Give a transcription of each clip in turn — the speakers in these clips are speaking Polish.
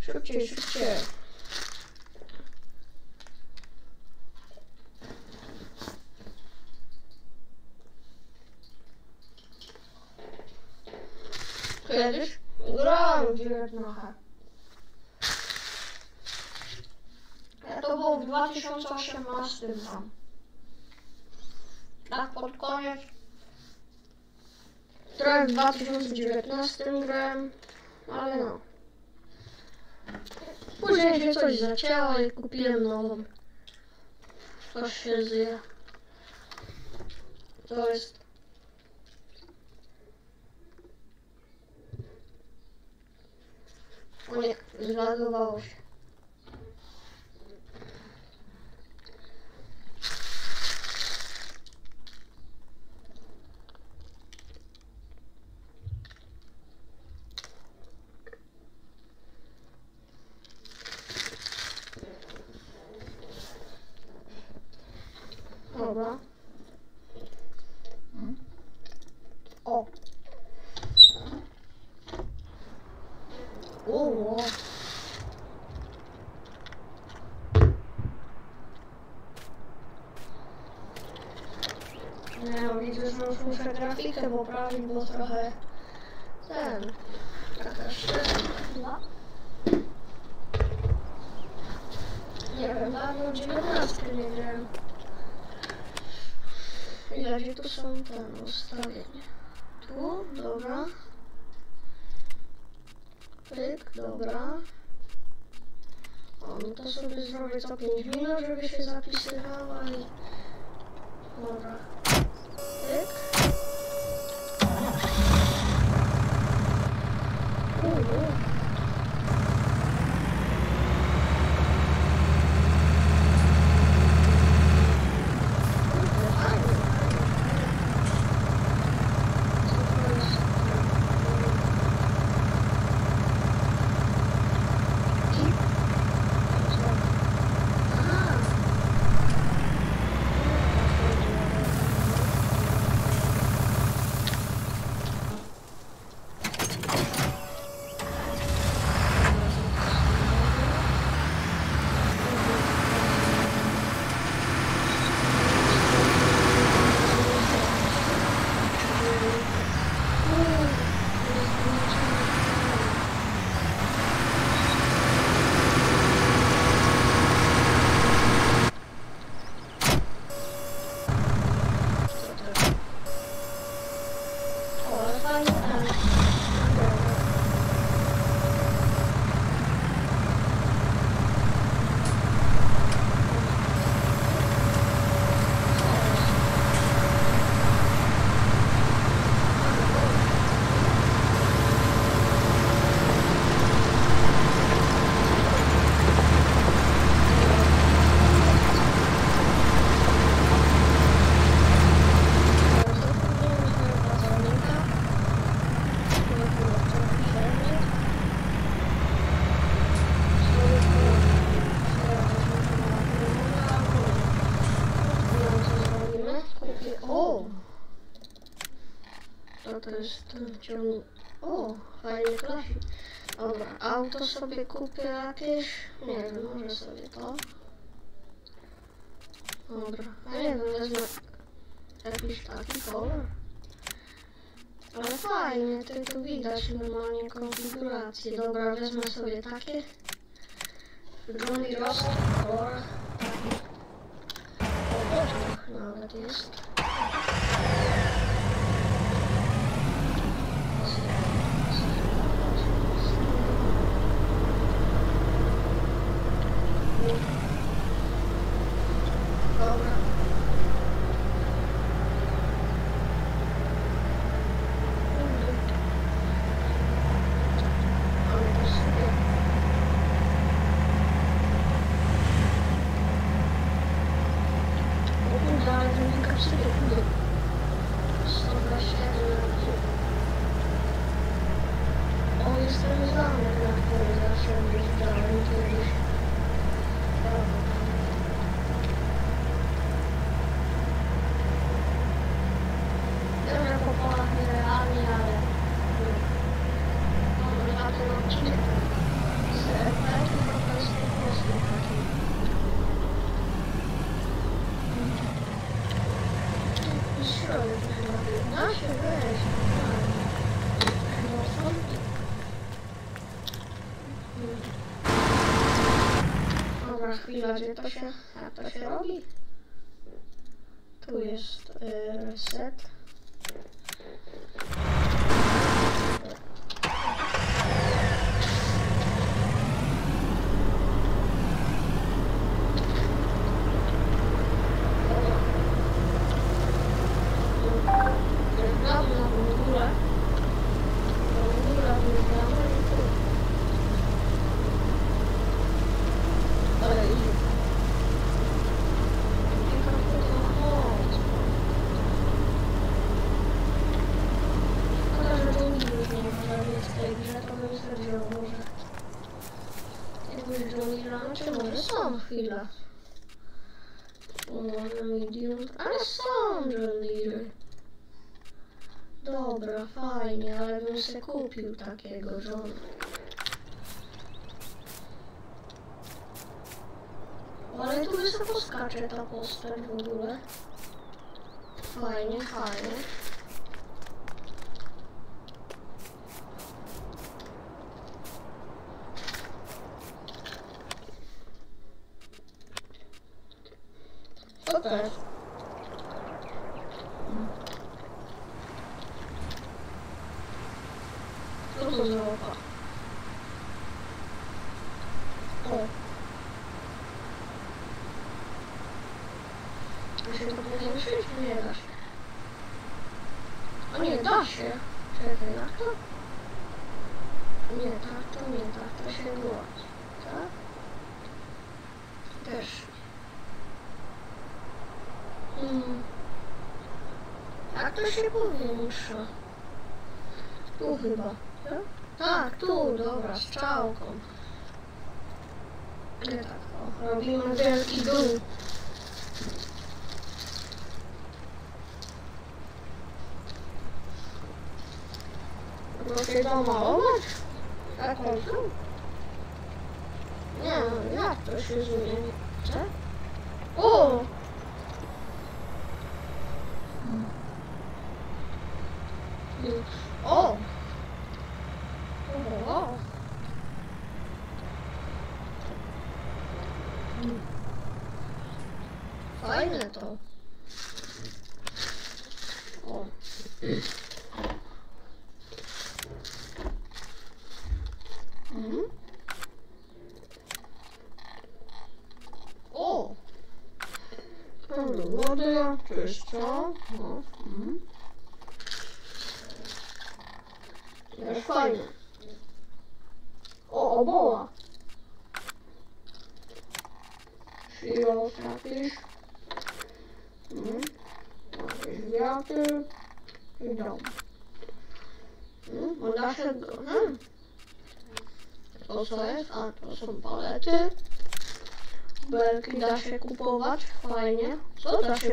Sure, okay. Trochę w 2019 grałem, ale no. Później się coś zacięło i kupiłem nową. Coś się zje. To jest O nie, zlagowało się. Dobra. O. O. Nie, no widzę, że już muszę grafikę poprawić, bo trochę ten, taka szybka. Nie wiem, dawno 19 nie grałem. Jakie tu są te ustawienia? Tu, dobra. Pyk, dobra. O, no to sobie zrobię co 5 minut, żeby się zapisywała i... Dobra. To jest ten ciąg... O, fajnie klasi. Dobra, auto sobie kupię jakieś. Nie wiem, może sobie to. Dobra, a nie wiem, wezmę jakiś taki kolor. Ale fajnie, to tu widać normalnie konfigurację. Dobra, wezmę sobie takie. Johnny Rost kolor. O, nawet jest. Dobra. Ale to super. O kurde, ale wynika w sobie kurde. 127 razy. O, jestem znany na który zawsze wjeżdżałem kiedyś. Dobra. Wiem, że po polach nierealnie, ale... Może na ten odcinek z efektu po prostu po prostu taki. I środek chyba. Da się wejść. No, są... Dobra, chwila, gdzie to się... To się robi? Tu jest y, reset. Wjeżdżamy w ogóle. W ogóle wjeżdżamy i tu. Ale idzie. Jaka to moc. Szkoda, że to nigdy już nie można mieć w tej grze, to bym stwierdził może. Jakbyś Johnny'a, czy może są chwila. Może medium, ale są Johnny'ry. Dobra, fajnie, ale bym se kupił takiego żona. Ale tu wysoko skacze ta postać w ogóle. Fajnie, fajnie. Co to jest? Co to za opa? O. Da się to powiększyć? Nie da się. A nie, da się. Czekaj, jak to? Nie, tak to nie, tak to się gładzi. Tak? Też. Hmm. Jak to się powiększa? Tu chyba. Tak? Tak, tu, dobra, z czałką. Nie tak, o, robimy wielki dół. Proszę domalować? Tak, proszę? Nie, no, jak to się zmieni? Co? O! O! O! Fajne to. O. Mhm. O! Dobra, wody, czyszcza. No. Mhm. Też fajne. O, oboła. Silo trafisz. Wiatry. I dom. No da się go. Hmm. To co jest? A to są palety. Belki da się kupować. Fajnie. Co da się...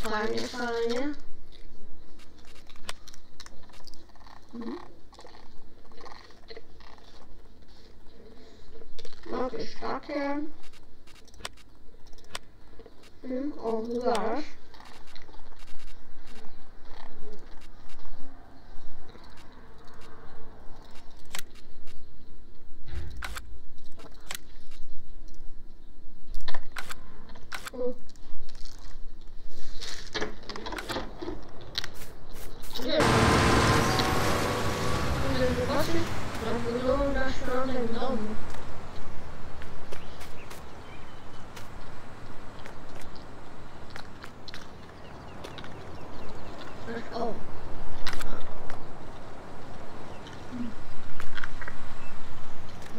Fajnie, fajnie. Mhm. Jakieś takie. 嗯，哦，对。Wat is het? Dat we door naar staan en dan.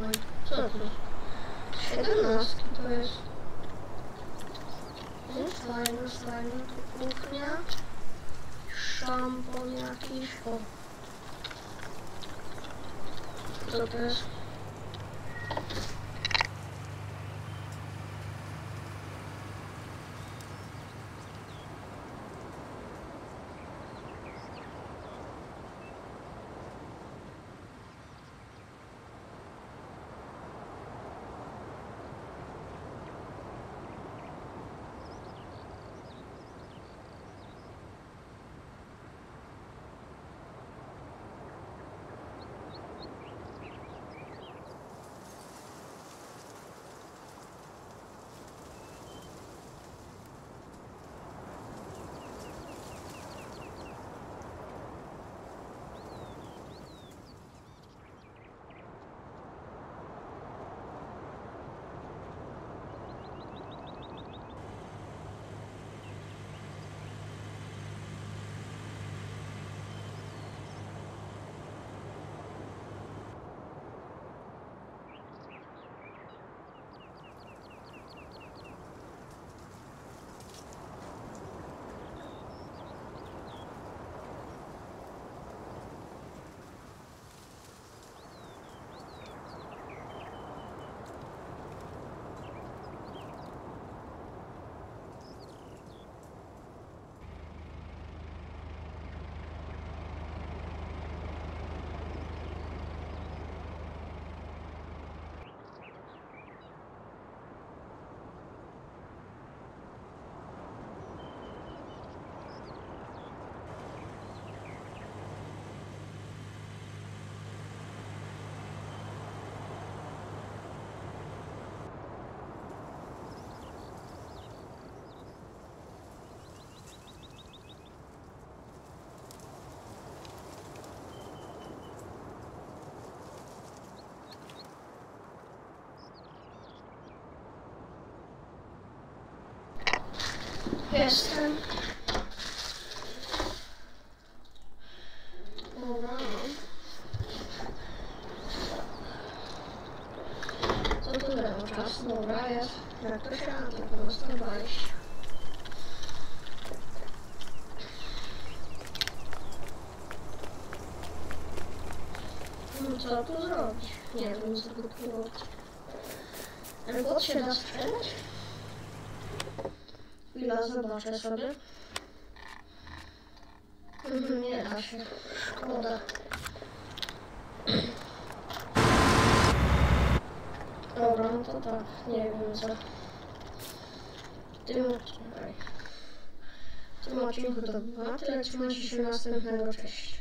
No i co to? Siedemnastki to jest. No fajna, fajna tu kuchnia. Szampon jakiś. O. Co to jest? Jestem. Dobra. Co tu czas? Dobra, jest. Jak to się po prostu wejść. No co tu zrobić? Nie wiem, co tu próbować. Ale bot się da sprzedać? Chwila, zobaczę sobie. Mhm, Nie da się. Szkoda. Dobra, no to tak. Nie wiem co. W tym odcinku. W tym odcinku to było tyle. Trzymajcie się następnego. Cześć.